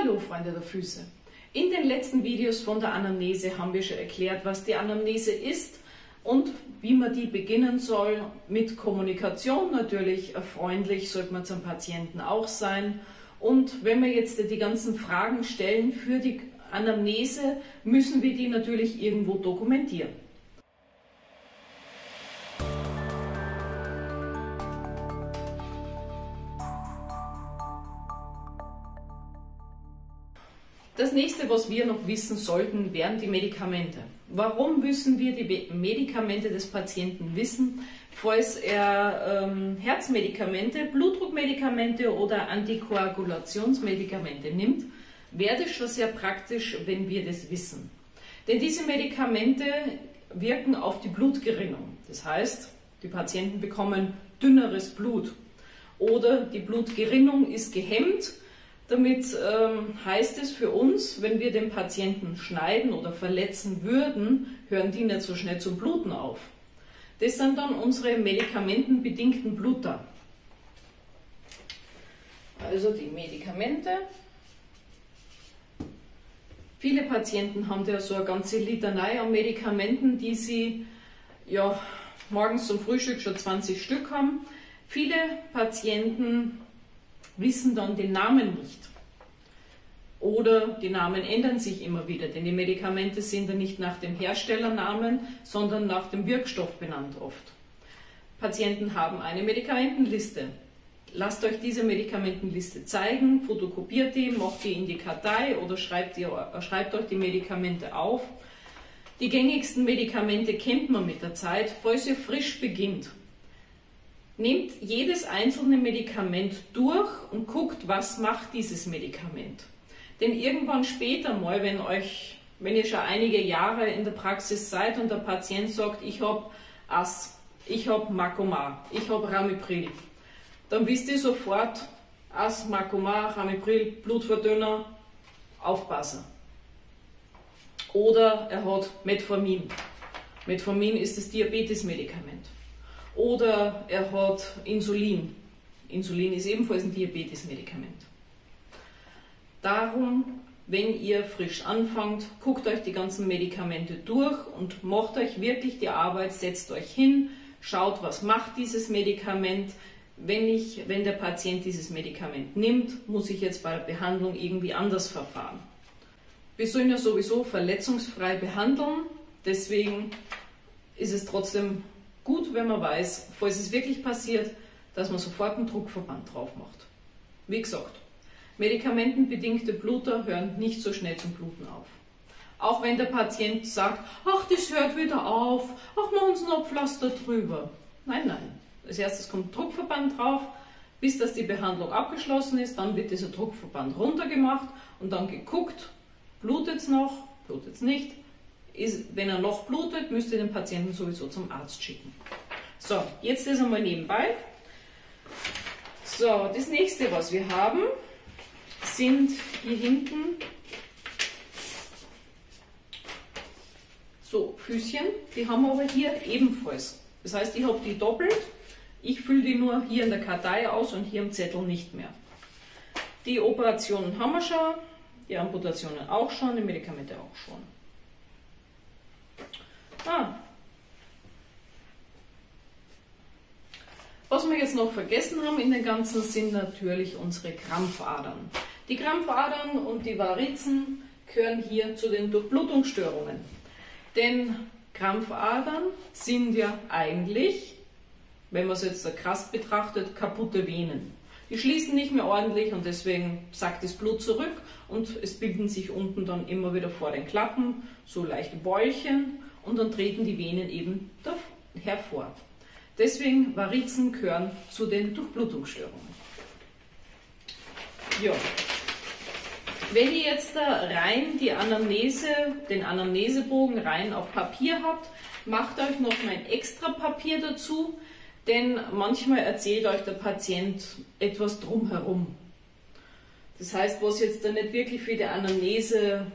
Hallo Freunde der Füße. In den letzten Videos von der Anamnese haben wir schon erklärt, was die Anamnese ist und wie man die beginnen soll. Mit Kommunikation natürlich freundlich sollte man zum Patienten auch sein. Und wenn wir jetzt die ganzen Fragen stellen für die Anamnese, müssen wir die natürlich irgendwo dokumentieren. Das nächste, was wir noch wissen sollten, wären die Medikamente. Warum müssen wir die Medikamente des Patienten wissen? Falls er ähm, Herzmedikamente, Blutdruckmedikamente oder Antikoagulationsmedikamente nimmt, wäre das schon sehr praktisch, wenn wir das wissen. Denn diese Medikamente wirken auf die Blutgerinnung. Das heißt, die Patienten bekommen dünneres Blut oder die Blutgerinnung ist gehemmt damit ähm, heißt es für uns, wenn wir den Patienten schneiden oder verletzen würden, hören die nicht so schnell zum Bluten auf. Das sind dann unsere medikamentenbedingten Bluter. Also die Medikamente. Viele Patienten haben ja so eine ganze Litanei an Medikamenten, die sie ja, morgens zum Frühstück schon 20 Stück haben. Viele Patienten wissen dann den Namen nicht. Oder die Namen ändern sich immer wieder, denn die Medikamente sind ja nicht nach dem Herstellernamen, sondern nach dem Wirkstoff benannt oft. Patienten haben eine Medikamentenliste. Lasst euch diese Medikamentenliste zeigen, fotokopiert die, macht die in die Kartei oder schreibt, die, schreibt euch die Medikamente auf. Die gängigsten Medikamente kennt man mit der Zeit, falls ihr frisch beginnt. Nehmt jedes einzelne Medikament durch und guckt, was macht dieses Medikament. Denn irgendwann später mal, wenn euch, wenn ihr schon einige Jahre in der Praxis seid und der Patient sagt, ich habe As, ich habe Makoma, ich habe Ramipril, dann wisst ihr sofort, As, Makoma, Ramipril, Blutverdünner, aufpassen. Oder er hat Metformin. Metformin ist das Diabetesmedikament oder er hat Insulin. Insulin ist ebenfalls ein Diabetesmedikament. Darum, wenn ihr frisch anfangt, guckt euch die ganzen Medikamente durch und macht euch wirklich die Arbeit, setzt euch hin, schaut, was macht dieses Medikament. Wenn, ich, wenn der Patient dieses Medikament nimmt, muss ich jetzt bei der Behandlung irgendwie anders verfahren. Wir sollen ja sowieso verletzungsfrei behandeln, deswegen ist es trotzdem gut, wenn man weiß, falls es wirklich passiert, dass man sofort einen Druckverband drauf macht. Wie gesagt, medikamentenbedingte Bluter hören nicht so schnell zum Bluten auf. Auch wenn der Patient sagt, ach, das hört wieder auf, ach, machen Sie noch Pflaster drüber. Nein, nein. Als erstes kommt Druckverband drauf, bis dass die Behandlung abgeschlossen ist, dann wird dieser Druckverband runtergemacht und dann geguckt, blutet es noch, blutet es nicht, ist, wenn er noch blutet, müsst ihr den Patienten sowieso zum Arzt schicken. So, jetzt das einmal nebenbei. So, das nächste, was wir haben, sind hier hinten so Füßchen. Die haben wir aber hier ebenfalls. Das heißt, ich habe die doppelt. Ich fülle die nur hier in der Kartei aus und hier im Zettel nicht mehr. Die Operationen haben wir schon, die Amputationen auch schon, die Medikamente auch schon. Ah. Was wir jetzt noch vergessen haben in den Ganzen sind natürlich unsere Krampfadern. Die Krampfadern und die Varizen gehören hier zu den Durchblutungsstörungen. Denn Krampfadern sind ja eigentlich, wenn man es jetzt krass betrachtet, kaputte Venen. Die schließen nicht mehr ordentlich und deswegen sackt das Blut zurück und es bilden sich unten dann immer wieder vor den Klappen so leichte Bäuchchen und dann treten die Venen eben hervor. Deswegen Varizen gehören zu den Durchblutungsstörungen. Ja. Wenn ihr jetzt da rein die Anamnese, den Anamnesebogen rein auf Papier habt, macht euch noch ein extra Papier dazu, denn manchmal erzählt euch der Patient etwas drumherum. Das heißt, was jetzt da nicht wirklich für die Anamnese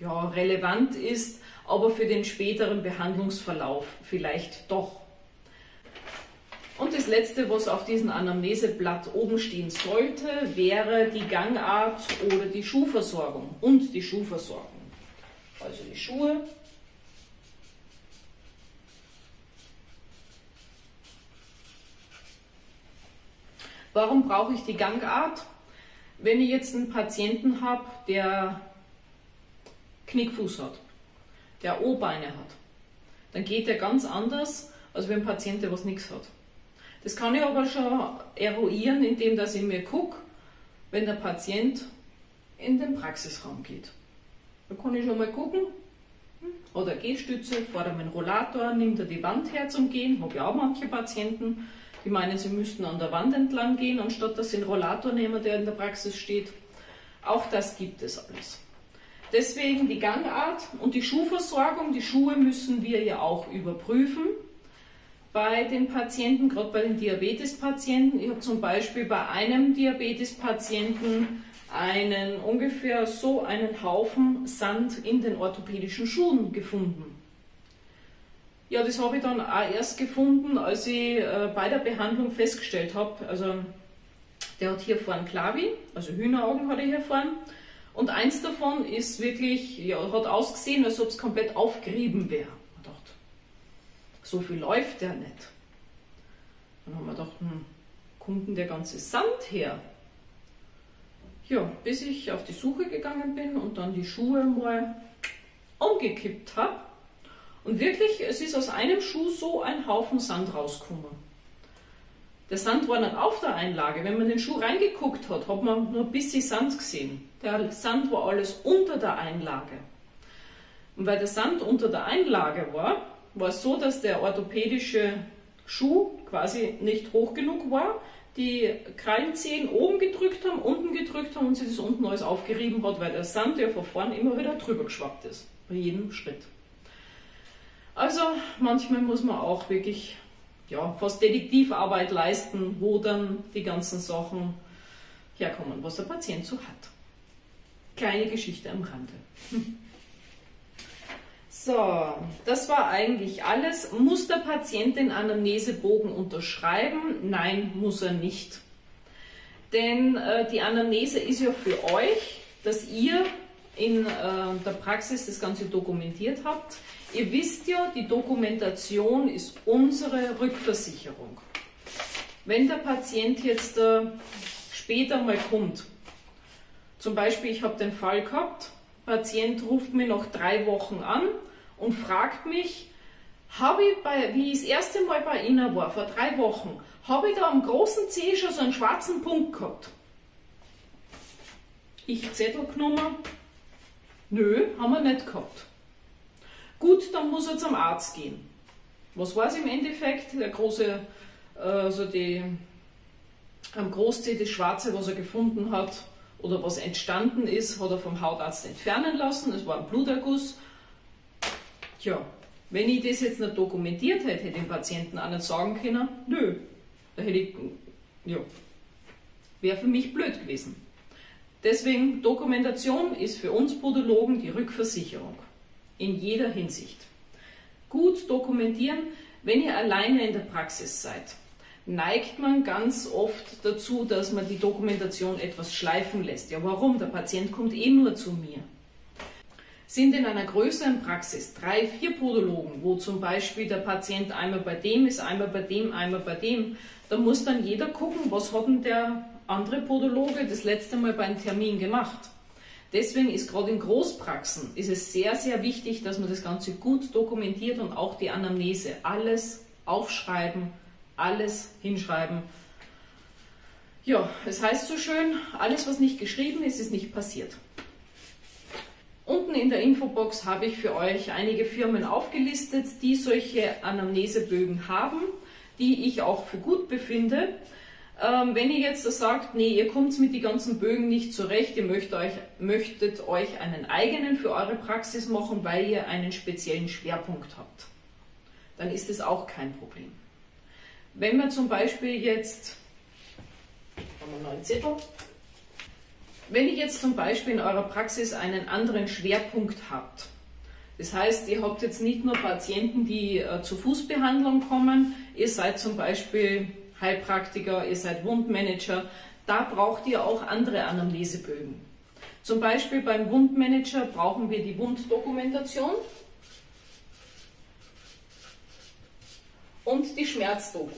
ja, relevant ist, aber für den späteren Behandlungsverlauf vielleicht doch. Das letzte, was auf diesem Anamneseblatt oben stehen sollte, wäre die Gangart oder die Schuhversorgung und die Schuhversorgung. Also die Schuhe. Warum brauche ich die Gangart? Wenn ich jetzt einen Patienten habe, der Knickfuß hat, der O-Beine hat, dann geht er ganz anders, als wenn ein Patient, der was nichts hat. Das kann ich aber schon eruieren, indem dass ich mir gucke, wenn der Patient in den Praxisraum geht. Da kann ich schon mal gucken, oder Gehstütze, fordert er meinen Rollator, nimmt er die Wand her zum Gehen, habe ich auch manche Patienten, die meinen, sie müssten an der Wand entlang gehen, anstatt dass sie einen Rollator nehmen, der in der Praxis steht. Auch das gibt es alles. Deswegen die Gangart und die Schuhversorgung. Die Schuhe müssen wir ja auch überprüfen bei den Patienten, gerade bei den Diabetespatienten. Ich habe zum Beispiel bei einem Diabetespatienten einen ungefähr so einen Haufen Sand in den orthopädischen Schuhen gefunden. Ja, das habe ich dann auch erst gefunden, als ich äh, bei der Behandlung festgestellt habe, also der hat hier vorne Klavi, also Hühneraugen hat er hier vorne. Und eins davon ist wirklich, ja, hat ausgesehen, als ob es komplett aufgerieben wäre. So viel läuft der nicht. Dann haben wir gedacht, hm, kommt denn der ganze Sand her? Ja, bis ich auf die Suche gegangen bin und dann die Schuhe mal umgekippt habe und wirklich, es ist aus einem Schuh so ein Haufen Sand rausgekommen. Der Sand war nicht auf der Einlage. Wenn man den Schuh reingeguckt hat, hat man nur ein bisschen Sand gesehen. Der Sand war alles unter der Einlage. Und weil der Sand unter der Einlage war, war es so, dass der orthopädische Schuh quasi nicht hoch genug war, die Krallenzehen oben gedrückt haben, unten gedrückt haben und sich das unten alles aufgerieben hat, weil der Sand ja von vorn immer wieder drüber geschwappt ist. Bei jedem Schritt. Also manchmal muss man auch wirklich ja, fast Detektivarbeit leisten, wo dann die ganzen Sachen herkommen, was der Patient so hat. Kleine Geschichte am Rande. So, das war eigentlich alles. Muss der Patient den Anamnesebogen unterschreiben? Nein, muss er nicht. Denn äh, die Anamnese ist ja für euch, dass ihr in äh, der Praxis das Ganze dokumentiert habt. Ihr wisst ja, die Dokumentation ist unsere Rückversicherung. Wenn der Patient jetzt äh, später mal kommt, zum Beispiel ich habe den Fall gehabt, Patient ruft mir nach drei Wochen an und fragt mich, habe ich bei, wie ich das erste Mal bei Ihnen war, vor drei Wochen, habe ich da am großen Zeh schon so einen schwarzen Punkt gehabt? Ich Zettel genommen, Nö, haben wir nicht gehabt. Gut, dann muss er zum Arzt gehen. Was war es im Endeffekt? Der große, also die, am Großzeh, das Schwarze, was er gefunden hat oder was entstanden ist, hat er vom Hautarzt entfernen lassen. Es war ein Bluterguss. Tja, wenn ich das jetzt nicht dokumentiert hätte, hätte ich dem Patienten auch nicht sagen können, nö, da hätte ich, ja, wäre für mich blöd gewesen. Deswegen Dokumentation ist für uns Podologen die Rückversicherung in jeder Hinsicht. Gut dokumentieren, wenn ihr alleine in der Praxis seid, neigt man ganz oft dazu, dass man die Dokumentation etwas schleifen lässt. Ja, warum? Der Patient kommt eh nur zu mir. Sind in einer größeren Praxis drei, vier Podologen, wo zum Beispiel der Patient einmal bei dem ist, einmal bei dem, einmal bei dem, da muss dann jeder gucken, was hat denn der andere Podologe das letzte Mal beim Termin gemacht. Deswegen ist gerade in Großpraxen ist es sehr, sehr wichtig, dass man das Ganze gut dokumentiert und auch die Anamnese. Alles aufschreiben, alles hinschreiben. Ja, es heißt so schön, alles was nicht geschrieben ist, ist nicht passiert. Unten in der Infobox habe ich für euch einige Firmen aufgelistet, die solche Anamnesebögen haben, die ich auch für gut befinde. Ähm, wenn ihr jetzt sagt, nee, ihr kommt mit den ganzen Bögen nicht zurecht, ihr möchtet euch, möchtet euch einen eigenen für eure Praxis machen, weil ihr einen speziellen Schwerpunkt habt, dann ist es auch kein Problem. Wenn wir zum Beispiel jetzt, haben wir einen neuen Zettel, wenn ihr jetzt zum Beispiel in eurer Praxis einen anderen Schwerpunkt habt, das heißt, ihr habt jetzt nicht nur Patienten, die äh, zur Fußbehandlung kommen, ihr seid zum Beispiel Heilpraktiker, ihr seid Wundmanager, da braucht ihr auch andere Anamnesebögen. Zum Beispiel beim Wundmanager brauchen wir die Wunddokumentation und die Schmerzdoku.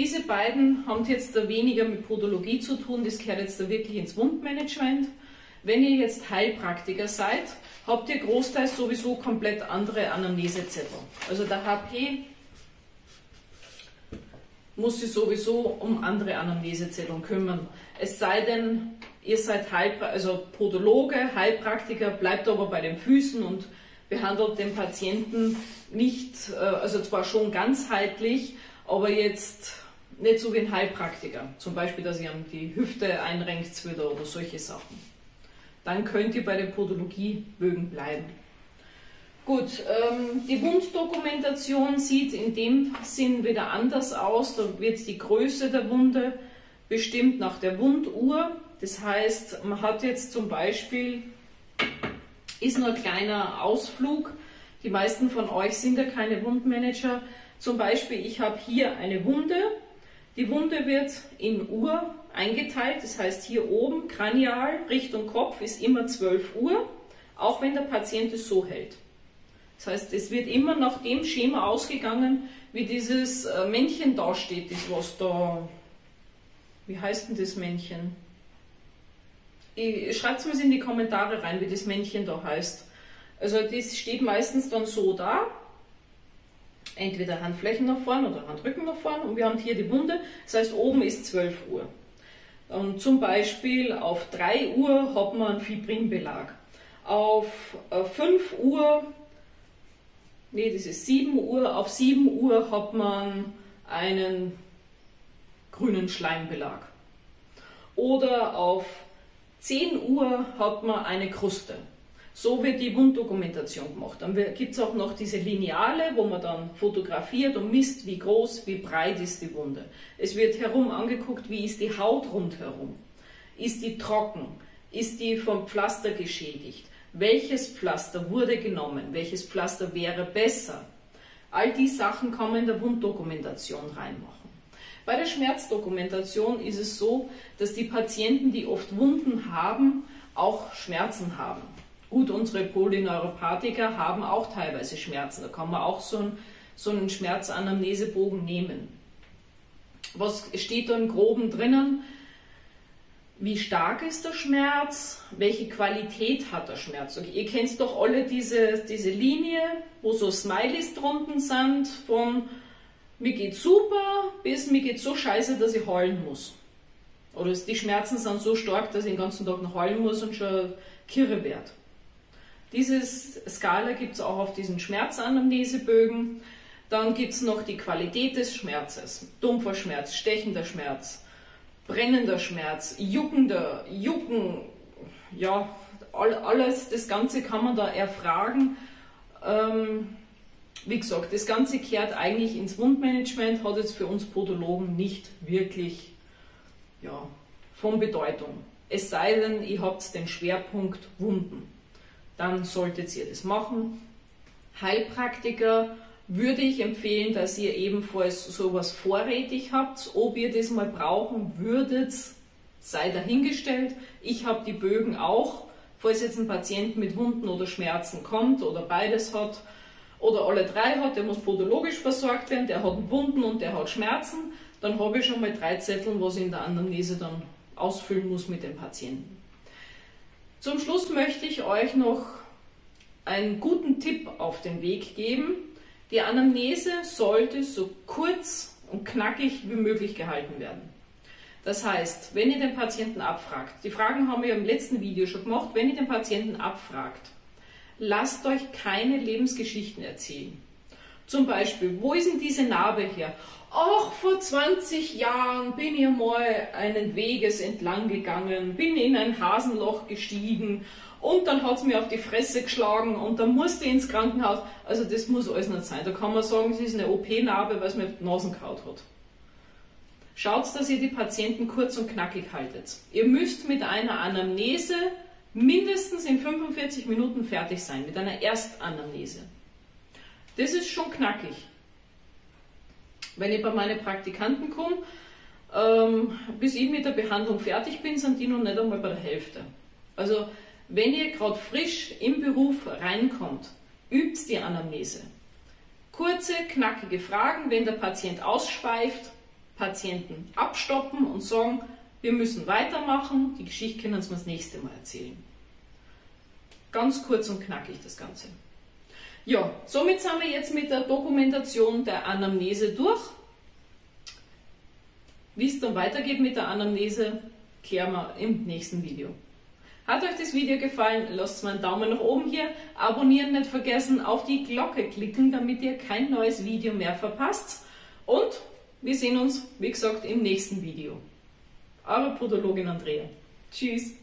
Diese beiden haben jetzt da weniger mit Podologie zu tun, das gehört jetzt da wirklich ins Wundmanagement. Wenn ihr jetzt Heilpraktiker seid, habt ihr großteils sowieso komplett andere Anamnesezettel. Also der HP muss sich sowieso um andere Anamnesezettel kümmern. Es sei denn, ihr seid Heilpra also Podologe, Heilpraktiker, bleibt aber bei den Füßen und behandelt den Patienten nicht, äh, also zwar schon ganzheitlich, aber jetzt nicht so wie ein Heilpraktiker. Zum Beispiel, dass ihr die Hüfte einrenkt wieder oder solche Sachen. Dann könnt ihr bei den Podologiebögen bleiben. Gut, ähm, die Wunddokumentation sieht in dem Sinn wieder anders aus. Da wird die Größe der Wunde bestimmt nach der Wunduhr. Das heißt, man hat jetzt zum Beispiel, ist nur ein kleiner Ausflug. Die meisten von euch sind ja keine Wundmanager. Zum Beispiel, ich habe hier eine Wunde. Die Wunde wird in Uhr eingeteilt. Das heißt, hier oben kranial Richtung Kopf ist immer 12 Uhr, auch wenn der Patient es so hält. Das heißt, es wird immer nach dem Schema ausgegangen, wie dieses äh, Männchen dasteht, das was da, wie heißt denn das Männchen? Schreibt es mir in die Kommentare rein, wie das Männchen da heißt. Also das steht meistens dann so da, entweder Handflächen nach vorn oder Handrücken nach vorn und wir haben hier die Wunde, das heißt oben ist 12 Uhr. Und zum Beispiel auf 3 Uhr hat man einen Fibrinbelag. Auf 5 äh, Uhr nee, das ist 7 Uhr, auf 7 Uhr hat man einen grünen Schleimbelag. Oder auf 10 Uhr hat man eine Kruste. So wird die Wunddokumentation gemacht. Dann gibt es auch noch diese Lineale, wo man dann fotografiert und misst, wie groß, wie breit ist die Wunde. Es wird herum angeguckt, wie ist die Haut rundherum. Ist die trocken? Ist die vom Pflaster geschädigt? welches Pflaster wurde genommen, welches Pflaster wäre besser. All die Sachen kann man in der Wunddokumentation reinmachen. Bei der Schmerzdokumentation ist es so, dass die Patienten, die oft Wunden haben, auch Schmerzen haben. Gut, unsere Polyneuropathiker haben auch teilweise Schmerzen. Da kann man auch so einen, so einen Schmerzanamnesebogen nehmen. Was steht da im Groben drinnen? wie stark ist der Schmerz, welche Qualität hat der Schmerz. Okay, ihr kennt doch alle diese, diese Linie, wo so Smileys drunten sind, von mir geht super bis mir geht so scheiße, dass ich heulen muss. Oder die Schmerzen sind so stark, dass ich den ganzen Tag noch heulen muss und schon kirre werde. Diese Skala gibt es auch auf diesen Schmerzanamnesebögen. Dann gibt es noch die Qualität des Schmerzes. Dumpfer Schmerz, stechender Schmerz, brennender Schmerz, juckender, Jucken, ja, alles, das Ganze kann man da erfragen. Ähm, wie gesagt, das Ganze kehrt eigentlich ins Wundmanagement, hat jetzt für uns Podologen nicht wirklich ja, von Bedeutung. Es sei denn, ihr habt den Schwerpunkt Wunden. Dann solltet ihr das machen. Heilpraktiker würde ich empfehlen, dass ihr ebenfalls sowas vorrätig habt. Ob ihr das mal brauchen würdet, sei dahingestellt. Ich habe die Bögen auch, falls jetzt ein Patient mit Wunden oder Schmerzen kommt oder beides hat oder alle drei hat, der muss podologisch versorgt werden, der hat Wunden und der hat Schmerzen, dann habe ich schon mal drei Zettel, was ich in der Anamnese dann ausfüllen muss mit dem Patienten. Zum Schluss möchte ich euch noch einen guten Tipp auf den Weg geben, die Anamnese sollte so kurz und knackig wie möglich gehalten werden. Das heißt, wenn ihr den Patienten abfragt, die Fragen haben wir im letzten Video schon gemacht, wenn ihr den Patienten abfragt, lasst euch keine Lebensgeschichten erzählen. Zum Beispiel, wo ist denn diese Narbe her? Ach, vor 20 Jahren bin ich mal einen Weges entlang gegangen, bin in ein Hasenloch gestiegen und dann hat es mir auf die Fresse geschlagen und dann musste ich ins Krankenhaus. Also das muss alles nicht sein. Da kann man sagen, es ist eine OP-Narbe, weil es mir die Nasen kaut hat. Schaut, dass ihr die Patienten kurz und knackig haltet. Ihr müsst mit einer Anamnese mindestens in 45 Minuten fertig sein, mit einer Erstanamnese. Das ist schon knackig. Wenn ich bei meinen Praktikanten komme, ähm, bis ich mit der Behandlung fertig bin, sind die noch nicht einmal bei der Hälfte. Also wenn ihr gerade frisch im Beruf reinkommt, übt die Anamnese. Kurze, knackige Fragen, wenn der Patient ausschweift, Patienten abstoppen und sagen, wir müssen weitermachen, die Geschichte können Sie mir das nächste Mal erzählen. Ganz kurz und knackig das Ganze. Ja, somit sind wir jetzt mit der Dokumentation der Anamnese durch. Wie es dann weitergeht mit der Anamnese, klären wir im nächsten Video. Hat euch das Video gefallen, lasst mir einen Daumen nach oben hier, abonnieren nicht vergessen, auf die Glocke klicken, damit ihr kein neues Video mehr verpasst. Und wir sehen uns, wie gesagt, im nächsten Video. Eure Podologin Andrea. Tschüss.